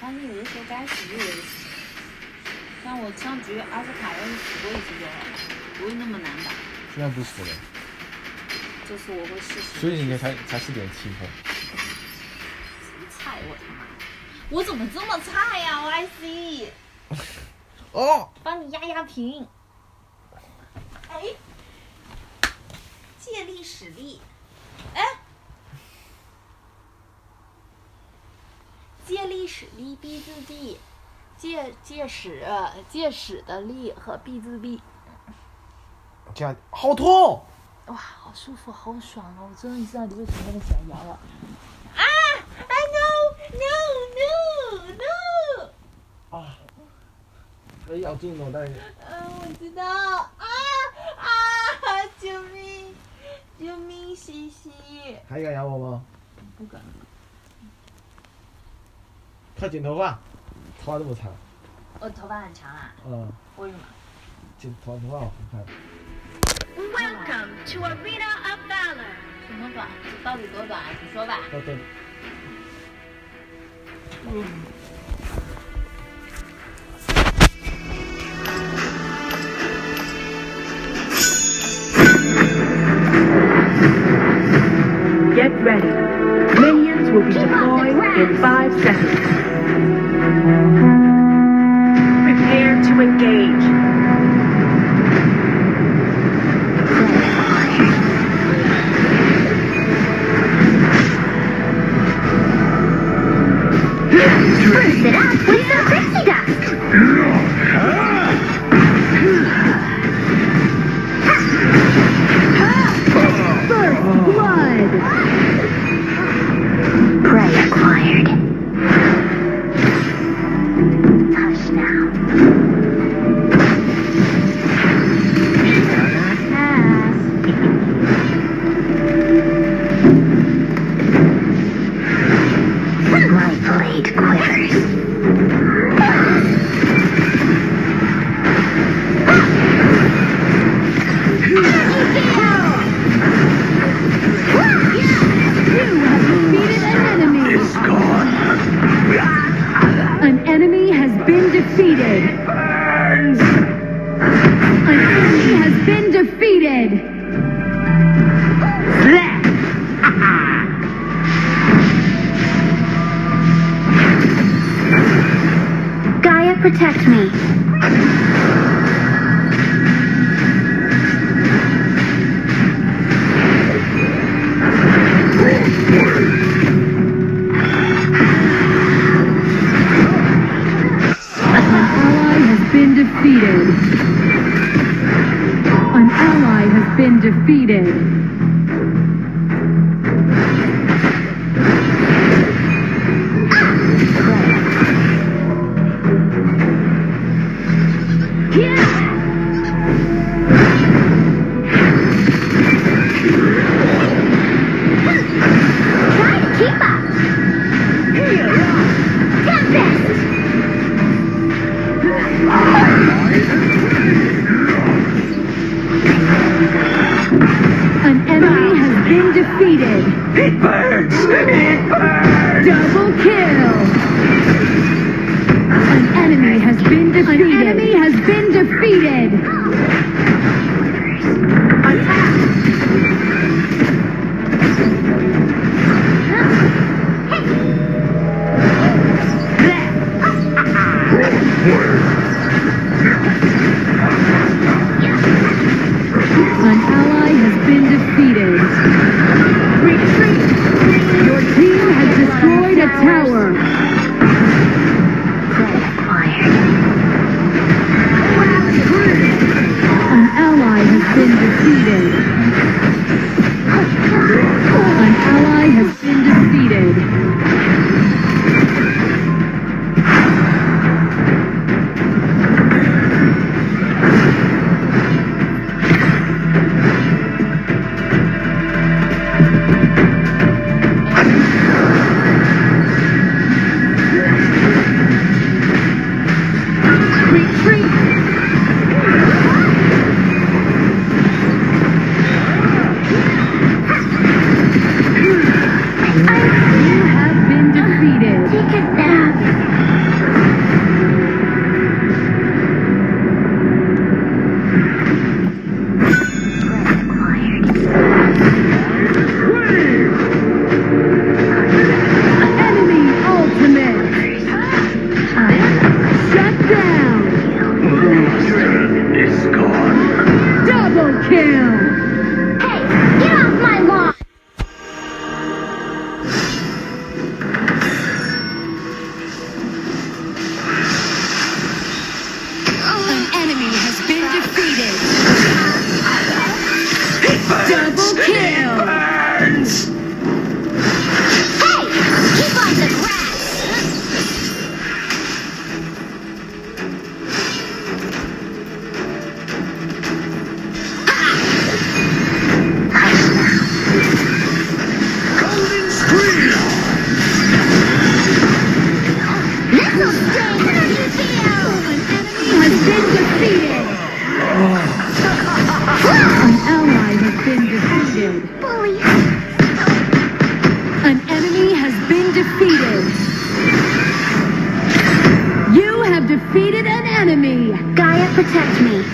发现有的时候该死就得死。像我上局阿斯卡要是死过一次就好了，不会那么难打。现在不死了，这次我会试试。所以你才才四点气泡。谁菜我他妈！我怎么这么菜呀、我 IC，哦，帮你压压平。哎，借力使力，哎，借力使力必自毙，借借使借使的力和必自毙。这样好痛！哇，好舒服，好爽啊！我终于知道你为什么那么喜欢摇了。啊啊 no no no no！啊，可以咬住脑袋。嗯，我知道。啊啊！救命！救命！西西，还敢咬我吗？不敢。快剪头发，头发这么长。我头发很长啊？嗯，为什么？剪头头发好看。Welcome to Arena of Valor. 什么短？这到底多短啊？你说吧。要等。Get ready. Minions will be deployed in five seconds. Engage. Been defeated. Defeated. It burns. It burns. Double kill. An enemy has been defeated. An enemy has been defeated. A tower. An ally has been defeated. An ally has been defeated. defeated. Have defeated an enemy. Gaia, protect me.